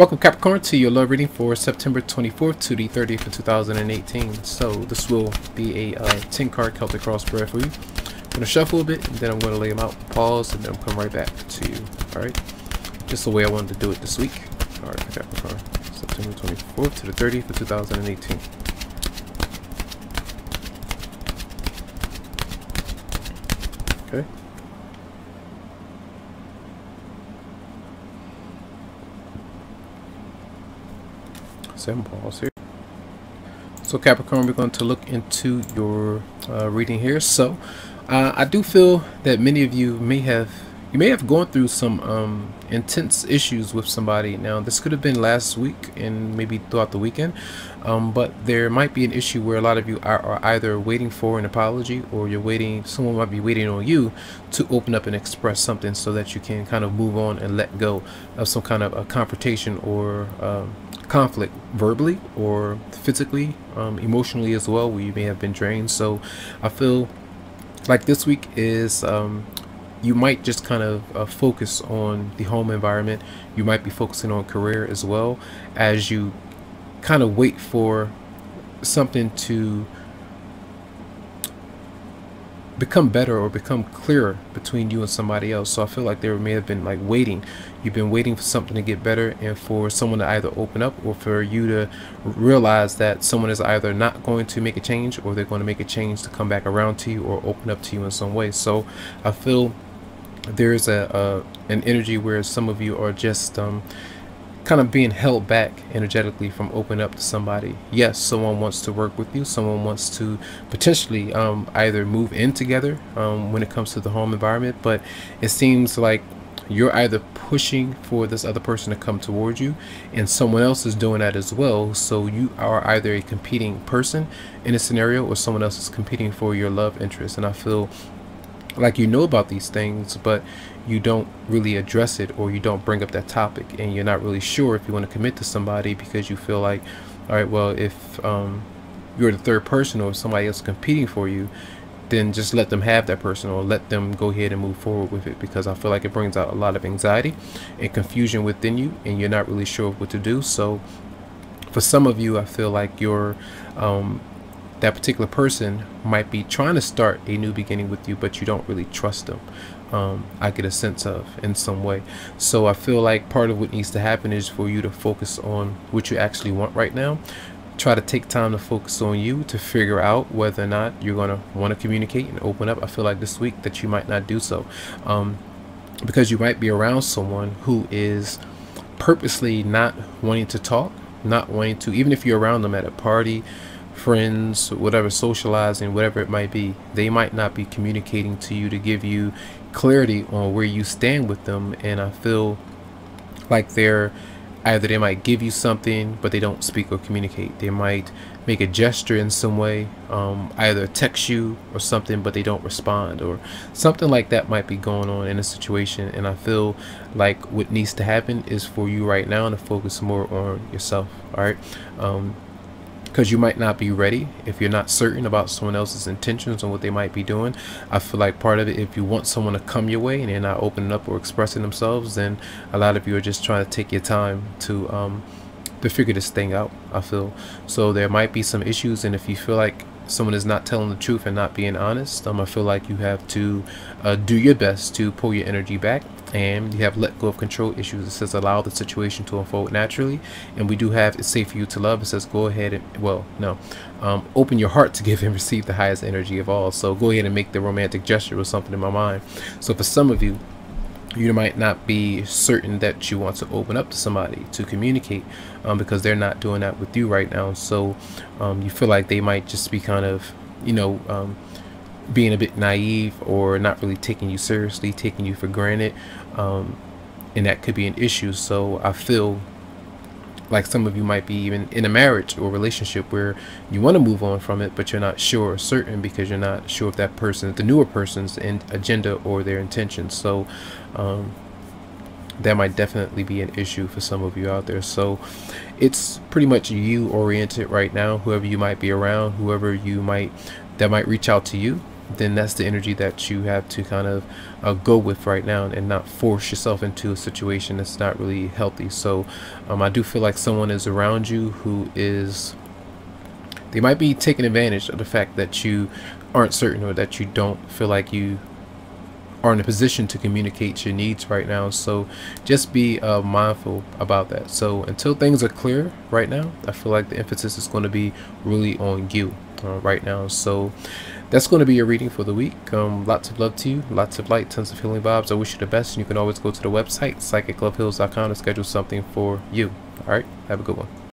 Welcome Capricorn to your love reading for September 24th to the 30th of 2018. So this will be a uh, 10 card Celtic cross spread for you. I'm going to shuffle a bit and then I'm going to lay them out, pause, and then I'll come right back to you. Alright? Just the way I wanted to do it this week. Alright, Capricorn. September 24th to the 30th of 2018. Okay. Seven balls here. So Capricorn, we're going to look into your uh, reading here. So uh, I do feel that many of you may have you may have gone through some um, intense issues with somebody. Now, this could have been last week and maybe throughout the weekend, um, but there might be an issue where a lot of you are, are, either waiting for an apology or you're waiting, someone might be waiting on you to open up and express something so that you can kind of move on and let go of some kind of a confrontation or um, conflict verbally or physically, um, emotionally as well, where you may have been drained. So I feel like this week is um, you might just kind of uh, focus on the home environment. You might be focusing on career as well as you kind of wait for something to become better or become clearer between you and somebody else. So I feel like there may have been like waiting. You've been waiting for something to get better and for someone to either open up or for you to realize that someone is either not going to make a change or they're going to make a change to come back around to you or open up to you in some way. So I feel there's a, a an energy where some of you are just um, kind of being held back energetically from opening up to somebody. Yes, someone wants to work with you. Someone wants to potentially um, either move in together um, when it comes to the home environment, but it seems like you're either pushing for this other person to come towards you and someone else is doing that as well so you are either a competing person in a scenario or someone else is competing for your love interest and i feel like you know about these things but you don't really address it or you don't bring up that topic and you're not really sure if you want to commit to somebody because you feel like all right well if um, you're the third person or somebody else competing for you then just let them have that person or let them go ahead and move forward with it because I feel like it brings out a lot of anxiety and confusion within you and you're not really sure what to do. So for some of you I feel like you're um, that particular person might be trying to start a new beginning with you, but you don't really trust them. Um, I get a sense of in some way. So I feel like part of what needs to happen is for you to focus on what you actually want right now. Try to take time to focus on you to figure out whether or not you're going to want to communicate and open up. I feel like this week that you might not do so um, because you might be around someone who is purposely not wanting to talk, not wanting to, even if you're around them at a party friends, whatever, socializing, whatever it might be, they might not be communicating to you to give you clarity on where you stand with them. And I feel like they're either they might give you something, but they don't speak or communicate. They might make a gesture in some way, um, either text you or something, but they don't respond, or something like that might be going on in a situation. And I feel like what needs to happen is for you right now to focus more on yourself. All right. Um, because you might not be ready if you're not certain about someone else's intentions and what they might be doing. I feel like part of it, if you want someone to come your way and they're not opening up or expressing themselves, then a lot of you are just trying to take your time to um, to figure this thing out. I feel so there might be some issues, and if you feel like someone is not telling the truth and not being honest, um, I feel like you have to uh, do your best to pull your energy back and you have let go of control issues. It says allow the situation to unfold naturally, and we do have it's safe for you to love. It says go ahead and well, no, um, open your heart to give and receive the highest energy of all. So go ahead and make the romantic gesture with something in my mind. So for some of you, you might not be certain that you want to open up to somebody to communicate um, because they're not doing that with you right now. So um, you feel like they might just be kind of, you know um, being a bit naive or not really taking you seriously, taking you for granted, um, and that could be an issue. So I feel like some of you might be even in a marriage or relationship where you want to move on from it, but you're not sure or certain because you're not sure if that person, the newer person's in agenda or their intentions. So um, that might definitely be an issue for some of you out there. So it's pretty much you oriented right now, whoever you might be around, whoever you might that might reach out to you then that's the energy that you have to kind of uh, go with right now and not force yourself into a situation that's not really healthy. So um, I do feel like someone is around you who is they might be taking advantage of the fact that you aren't certain or that you don't feel like you are in a position to communicate your needs right now. So just be uh, mindful about that. So until things are clear right now I feel like the emphasis is going to be really on you uh, right now. So that's going to be your reading for the week. Um, lots of love to you lots of light tons of healing vibes. I wish you the best and you can always go to the website psychicloveheals.com to schedule something for you. All right have a good one